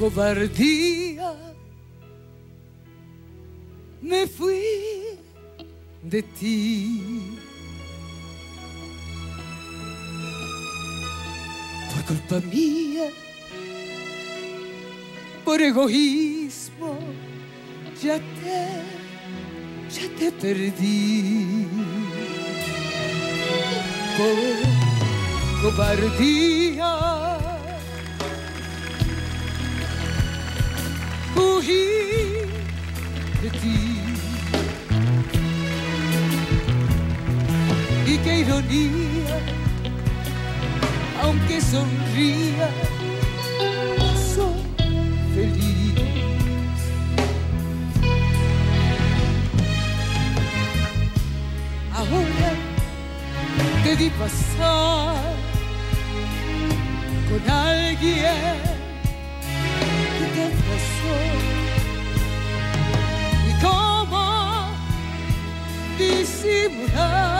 cobardía me fui de ti. Por culpa mía, por egoísmo, ya te, ya te perdí. Por cobardía, huí de ti. Y qué ironía, aunque sonría, soy feliz. Ahora te di pasar con alguien que pasó. ¿Y cómo disimular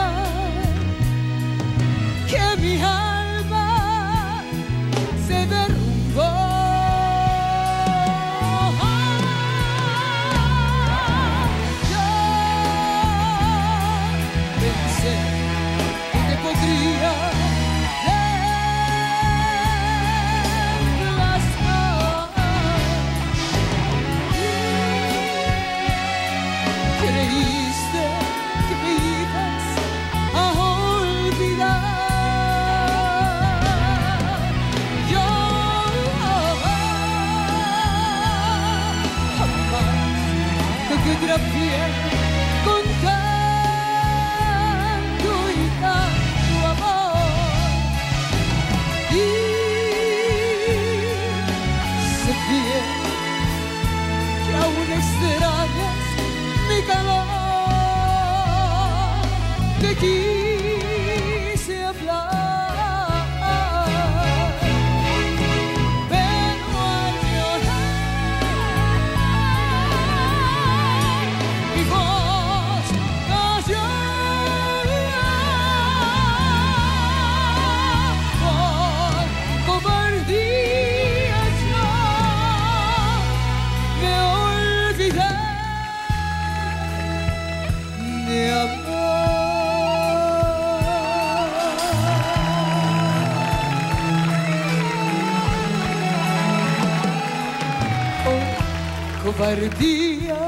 cobardía,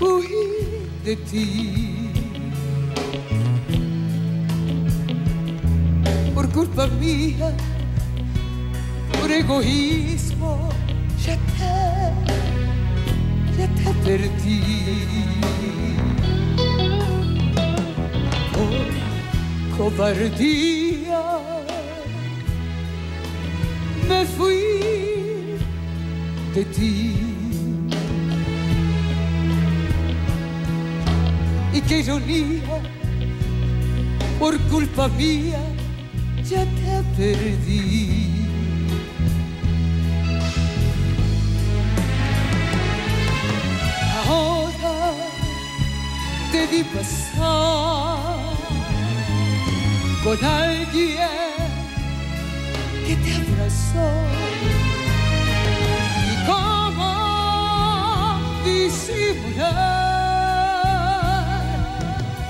huí de ti. Por culpa mía, por egoísmo, ya te, ya te perdí. Por cobardía, me fui de ti. Y qué ironía, por culpa mía, ya te perdí. Ahora te di pasar con alguien que te abrazó. ¿Y cómo disimular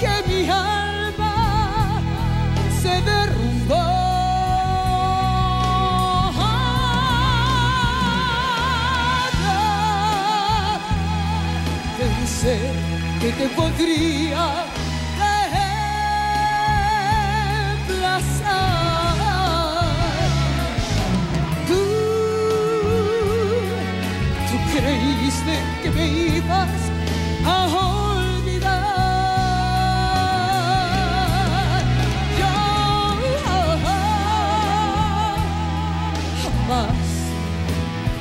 que mi alma se derrumbó? Pensé que te podría reemplazar. Creíste que me ibas a olvidar. Yo jamás,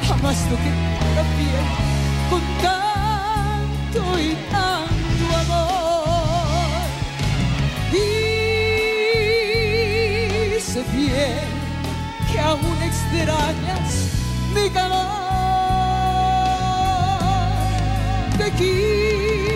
jamás toqué la piel con tanto y tanto amor. Sé bien que aún extrañas mi calor. aquí.